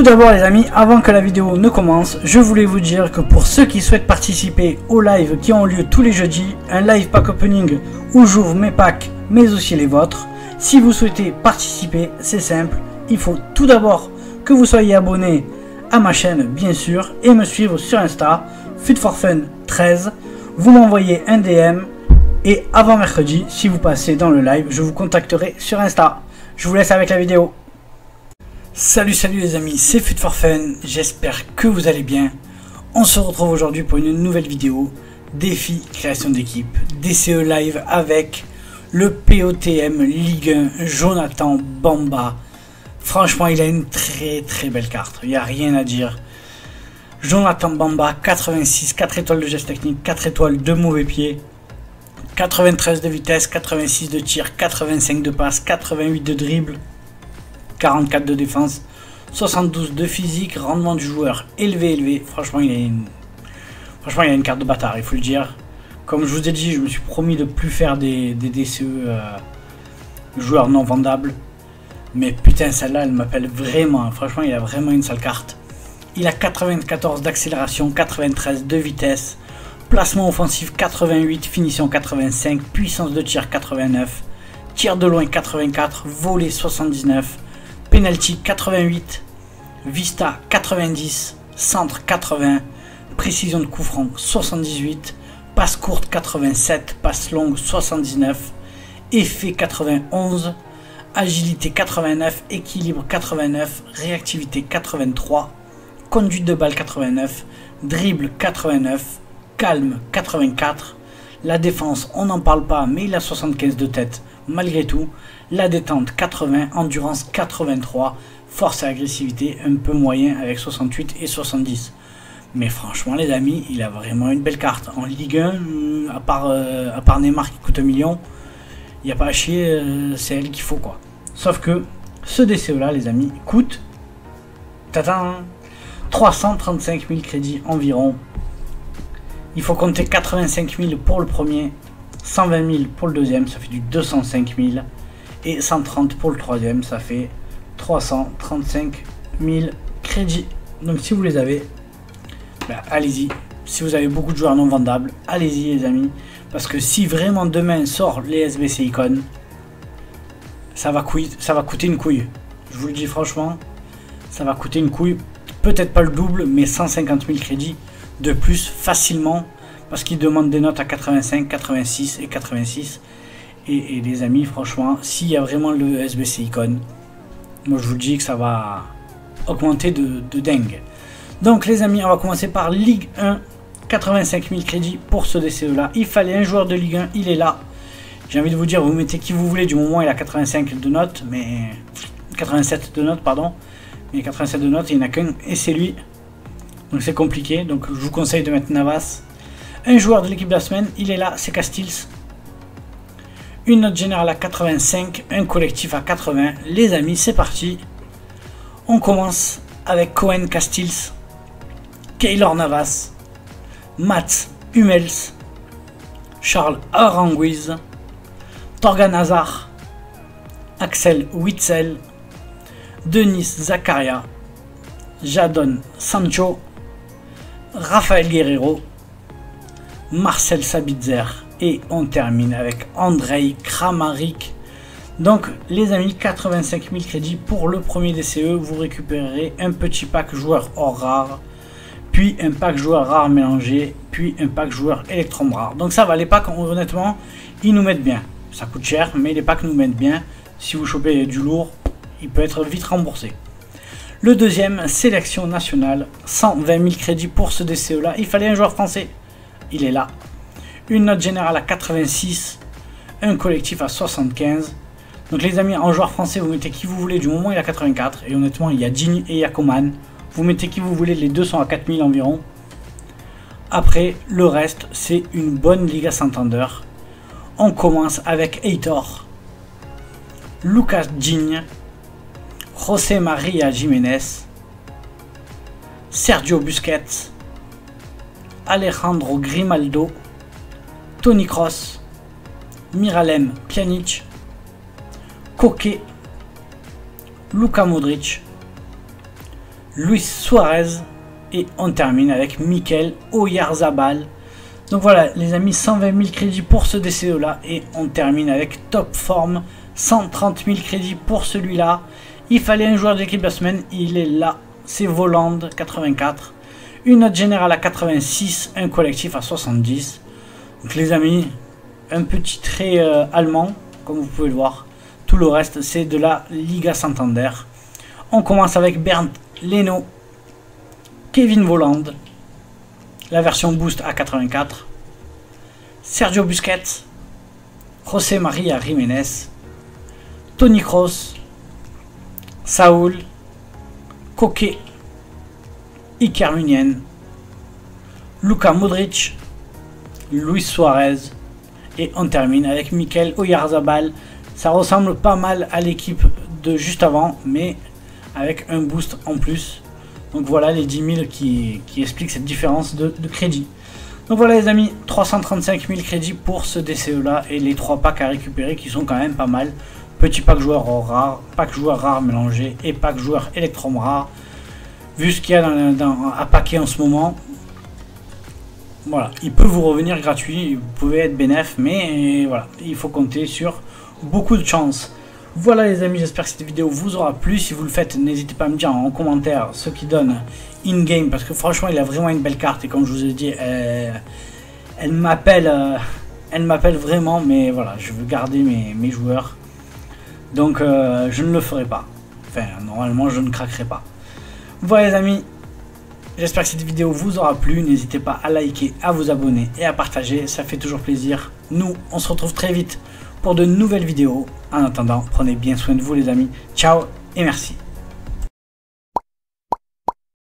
Tout d'abord les amis, avant que la vidéo ne commence, je voulais vous dire que pour ceux qui souhaitent participer aux lives qui ont lieu tous les jeudis, un live pack opening où j'ouvre mes packs mais aussi les vôtres, si vous souhaitez participer, c'est simple, il faut tout d'abord que vous soyez abonné à ma chaîne bien sûr et me suivre sur Insta, FitForFun13, vous m'envoyez un DM et avant mercredi, si vous passez dans le live, je vous contacterai sur Insta. Je vous laisse avec la vidéo. Salut salut les amis, c'est Fit for Fun, j'espère que vous allez bien. On se retrouve aujourd'hui pour une nouvelle vidéo, défi création d'équipe, DCE live avec le POTM Ligue 1 Jonathan Bamba. Franchement il a une très très belle carte, il n'y a rien à dire. Jonathan Bamba, 86, 4 étoiles de geste technique, 4 étoiles de mauvais pied, 93 de vitesse, 86 de tir, 85 de passe, 88 de dribble, 44 de défense, 72 de physique, rendement du joueur élevé, élevé. Franchement, il a une, franchement, il a une carte de bâtard, il faut le dire. Comme je vous ai dit, je me suis promis de plus faire des, DCE euh, joueurs non vendables. Mais putain, celle-là, elle m'appelle vraiment. Franchement, il a vraiment une sale carte. Il a 94 d'accélération, 93 de vitesse, placement offensif 88, finition 85, puissance de tir 89, tir de loin 84, volée 79, penalty 88, vista 90, centre 80, précision de coup franc 78, passe courte 87, passe longue 79, effet 91, agilité 89, équilibre 89, réactivité 83, conduite de balle 89, dribble 89, calme 84, la défense on n'en parle pas mais il a 75 de tête malgré tout, la détente 80, endurance 83, force et agressivité un peu moyen avec 68 et 70. Mais franchement les amis, il a vraiment une belle carte. En Ligue 1, euh, à part, euh, à part Neymar qui coûte un million, il n'y a pas à chier, euh, c'est elle qu'il faut quoi. Sauf que ce DCE là les amis coûte 335 000 crédits environ. Il faut compter 85 000 pour le premier, 120 000 pour le deuxième, ça fait du 205 000. Et 130 pour le troisième, ça fait 335 000 crédits. Donc si vous les avez, ben, allez-y. Si vous avez beaucoup de joueurs non vendables, allez-y les amis. Parce que si vraiment demain sort les SBC icônes, ça va, ça va coûter une couille. Je vous le dis franchement, ça va coûter une couille. Peut-être pas le double, mais 150 000 crédits de plus facilement. Parce qu'ils demandent des notes à 85, 86 et 86. Et, les amis, franchement, s'il y a vraiment le SBC icône, moi je vous dis que ça va augmenter de, dingue. Donc les amis, on va commencer par Ligue 1. 85 000 crédits pour ce DCE là. Il fallait un joueur de Ligue 1, il est là. J'ai envie de vous dire, vous mettez qui vous voulez du moment il a 85 de notes, mais 87 de notes, pardon. Mais 87 de notes, il n'y en a qu'un et c'est lui. Donc c'est compliqué. Donc je vous conseille de mettre Navas. Un joueur de l'équipe de la semaine, il est là, c'est Castils une note générale à 85, un collectif à 80. Les amis, c'est parti. On commence avec Cohen Castils, Kaylor Navas, Mats Hummels, Charles Aranguiz, Torgan Hazard, Axel Witzel, Denis Zakaria, Jadon Sancho, Rafael Guerrero, Marcel Sabitzer, et on termine avec Andrei Kramaric. Donc les amis, 85 000 crédits pour le premier DCE. Vous récupérerez un petit pack joueur hors rare, puis un pack joueur rare mélangé, puis un pack joueur électron rare. Donc ça va, les packs honnêtement, ils nous mettent bien. Ça coûte cher, mais les packs nous mettent bien. Si vous chopez du lourd, il peut être vite remboursé. Le deuxième, sélection nationale, 120 000 crédits pour ce DCE là. Il fallait un joueur français. Il est là, une note générale à 86, un collectif à 75. Donc les amis, en joueur français, vous mettez qui vous voulez du moment il a 84. Et honnêtement, il y a Digne et Yakoman. Vous mettez qui vous voulez, les deux sont à 4000 environ. Après, le reste, c'est une bonne Liga Santander. On commence avec Heitor, Lucas Digne, José María Jiménez, Sergio Busquets, Alejandro Grimaldo, Tony Cross, Miralem Pjanic, Koke, Luka Modric, Luis Suarez et on termine avec Mikel Oyarzabal. Donc voilà les amis, 120 000 crédits pour ce DCE là et on termine avec top forme, 130 000 crédits pour celui-là. Il fallait un joueur de l'équipe de la semaine, il est là, c'est Voland 84. Une note générale à 86, un collectif à 70. Donc les amis, un petit trait euh, allemand, comme vous pouvez le voir. Tout le reste, c'est de la Liga Santander. On commence avec Bernd Leno, Kevin Voland, la version Boost à 84, Sergio Busquets, José María Jiménez, Tony Kroos, Saúl, Coquet, Iker Munien, Luka Modric, Luis Suarez et on termine avec Mikel Oyarzabal. Ça ressemble pas mal à l'équipe de juste avant, mais avec un boost en plus. Donc voilà les 10 000 qui, expliquent cette différence de, crédit. Donc voilà les amis, 335 000 crédits pour ce DCE là et les 3 packs à récupérer qui sont quand même pas mal. Petit pack joueur rare, pack joueur rare mélangé et pack joueur électrum rare. Vu ce qu'il y a à paquet en ce moment, voilà, il peut vous revenir gratuit, vous pouvez être bénéf, mais voilà, il faut compter sur beaucoup de chance. Voilà les amis, j'espère que cette vidéo vous aura plu. Si vous le faites, n'hésitez pas à me dire en commentaire ce qui donne in-game. Parce que franchement, il a vraiment une belle carte. Et comme je vous ai dit, elle, m'appelle euh, elle m'appelle vraiment. Mais voilà, je veux garder mes, joueurs. Donc euh, je ne le ferai pas. Enfin, normalement, je ne craquerai pas. Voilà les amis, j'espère que cette vidéo vous aura plu. N'hésitez pas à liker, à vous abonner et à partager. Ça fait toujours plaisir. Nous, on se retrouve très vite pour de nouvelles vidéos. En attendant, prenez bien soin de vous les amis. Ciao et merci.